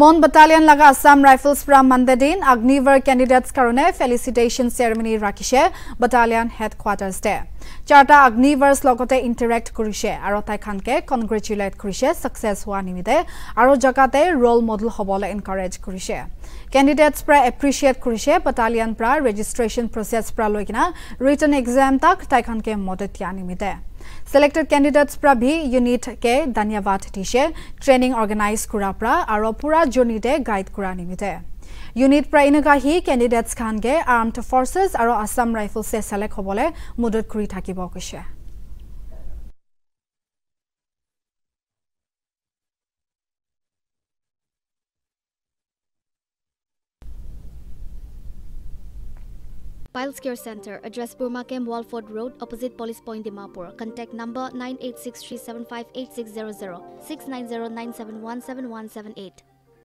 মন বাটালিয়ন লগা আছাম ৰাইফলছ পৰা মানডে দিন অগ্নিভৰ কেণ্ডিডেটছ কাৰণে ফেলিচিটেশ্যন চেৰেমনি ৰাখিছে বাটালিয়ন হেডকোৱাৰ্টাৰ্ছে চাৰিটা অগ্নিভাৰ্ছ লগতে ইণ্টাৰেক্ট কৰিছে আৰু তাইখানকে কনগ্ৰেচুলেট কৰিছে ছাকচেছ হোৱা নিমিত্তে আৰু জগাতে ৰ'ল মডেল হ'বলৈ এনকাৰেজ কৰিছে। কেণ্ডিডেটছ পৰা এপ্ৰিচিয়েট কৰিছে বাটালিয়ন পৰা ৰেজিষ্ট্ৰেশ্যন প্ৰচেছ পৰা লৈ কিনা ৰিটাৰ্ণ এক্সাম তাক তাইখানকে মদত দিয়া নিমিত্তে। ধন্যবাদ দিছে ট্ৰেইনিং অৰ্গেনাইজ কৰাৰ পৰা আৰু পুৰা জৰ্ণিতে গাইড কৰা নিমিত্তে ইউনিট পৰা এনেকুৱাহি কেণ্ডিডেটছ খানকে আৰ্মড ফৰ্চেছ আৰু আছাম ৰাইফলছে ছেলেক্ট হ'বলৈ মদত কৰি থাকিব কৈছে Piles Care Center, address Burma Camp Walford Road, opposite Police Point, Dimapur. Contact number 9863758600 690 971 7178.